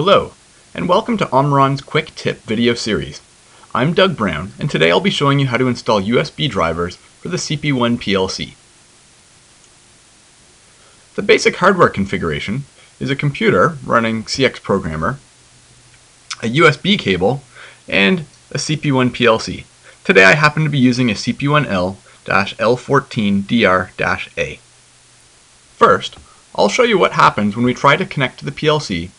Hello, and welcome to Omron's Quick Tip video series. I'm Doug Brown, and today I'll be showing you how to install USB drivers for the CP1 PLC. The basic hardware configuration is a computer running CX Programmer, a USB cable, and a CP1 PLC. Today I happen to be using a CP1L-L14DR-A. First, I'll show you what happens when we try to connect to the PLC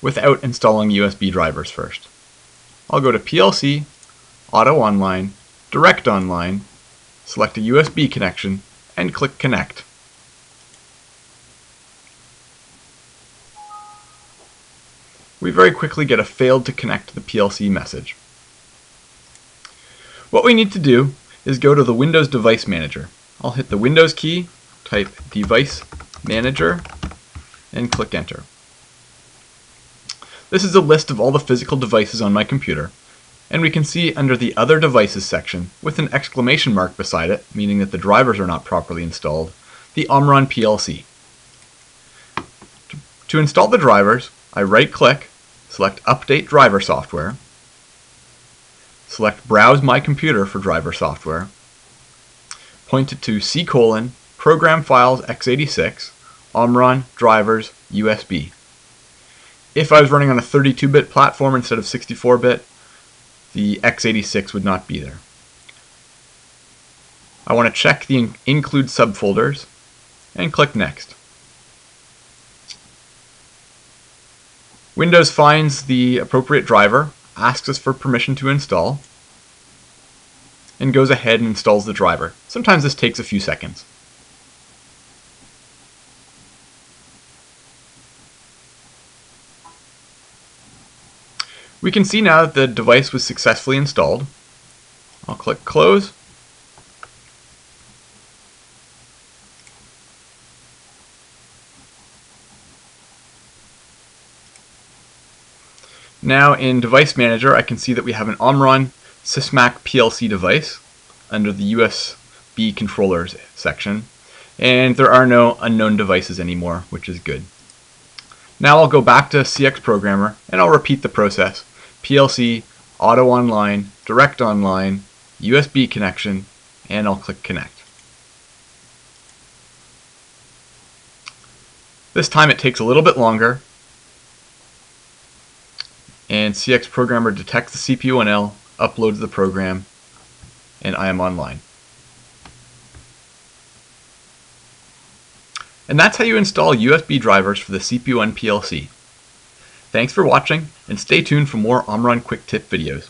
without installing USB drivers first. I'll go to PLC, Auto Online, Direct Online, select a USB connection, and click Connect. We very quickly get a failed to connect the PLC message. What we need to do is go to the Windows Device Manager. I'll hit the Windows key, type Device Manager, and click Enter. This is a list of all the physical devices on my computer, and we can see under the Other Devices section, with an exclamation mark beside it, meaning that the drivers are not properly installed, the Omron PLC. To install the drivers, I right-click, select Update Driver Software, select Browse My Computer for driver software, point it to C colon, Program Files x86, Omron Drivers USB. If I was running on a 32-bit platform instead of 64-bit, the x86 would not be there. I want to check the include subfolders and click Next. Windows finds the appropriate driver, asks us for permission to install, and goes ahead and installs the driver. Sometimes this takes a few seconds. We can see now that the device was successfully installed. I'll click Close. Now in Device Manager I can see that we have an Omron Sysmac PLC device under the USB controllers section and there are no unknown devices anymore which is good. Now I'll go back to CX Programmer and I'll repeat the process. PLC, Auto Online, Direct Online, USB connection, and I'll click Connect. This time it takes a little bit longer and CX Programmer detects the CPU1L, uploads the program, and I am online. And that's how you install USB drivers for the CPU1 PLC. Thanks for watching, and stay tuned for more Omron Quick Tip videos.